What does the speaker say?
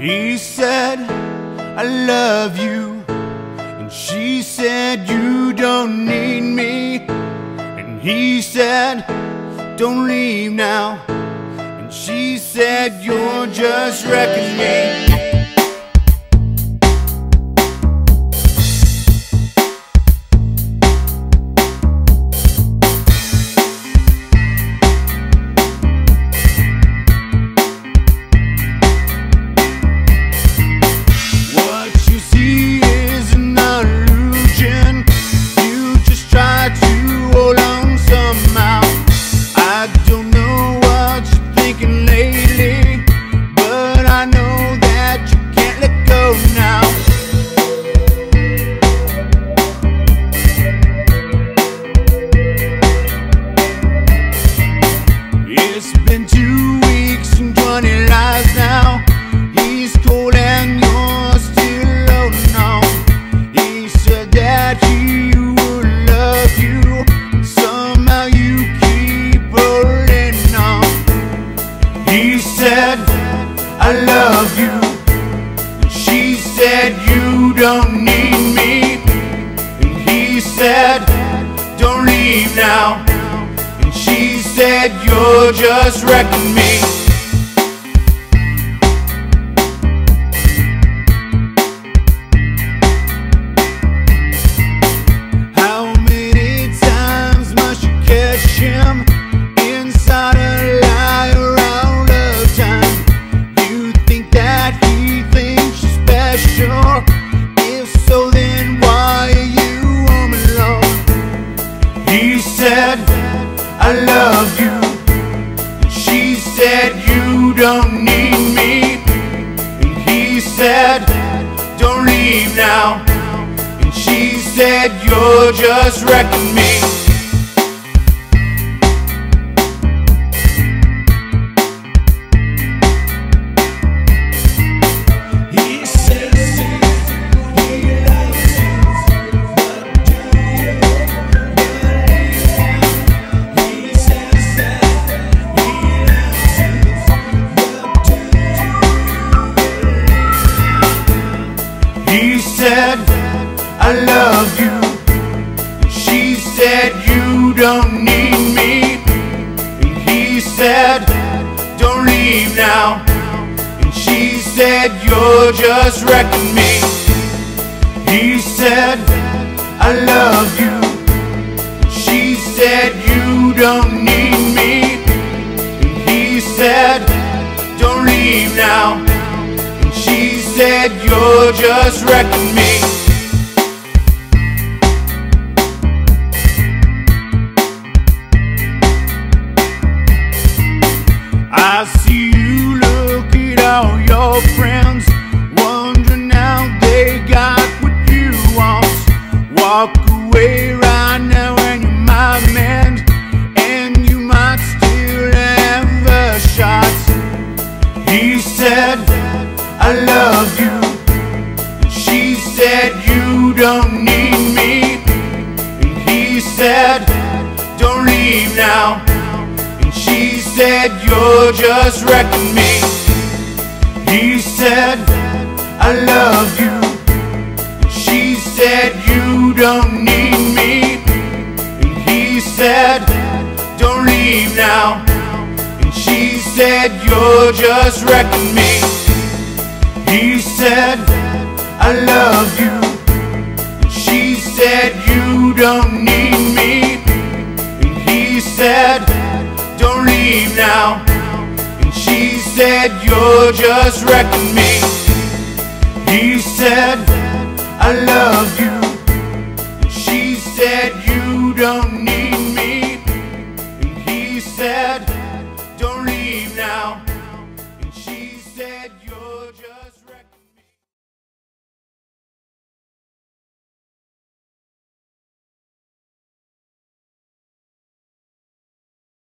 He said, I love you. And she said, You don't need me. And he said, Don't leave now. And she said, You're just wrecking me. I love you. And she said, You don't need me. And he said, Don't leave now. And she said, You're just wrecking me. I love you. She said, You don't need me. And he said, Don't leave now. And she said, You're just wrecking me. I love you. She said, You don't need me. And he said, Don't leave now. And she said, You're just wrecking me. He said, I love you. She said, You don't need me. And he said, Don't leave now. And she said, You're just wrecking me. See you look at all your friends, wondering how they got what you want. Walk away right now and you might mend, and you might still have a shot. He said, I love you. She said, You don't need me. And he said, Don't leave now. She said, You're just wrecking me. He said, I love you. She said, You don't need me. And he said, Don't leave now. And she said, You're just wrecking me. He said, I love you. And she said, You don't need now. And she said, You're just wrecking me. He said, I love you.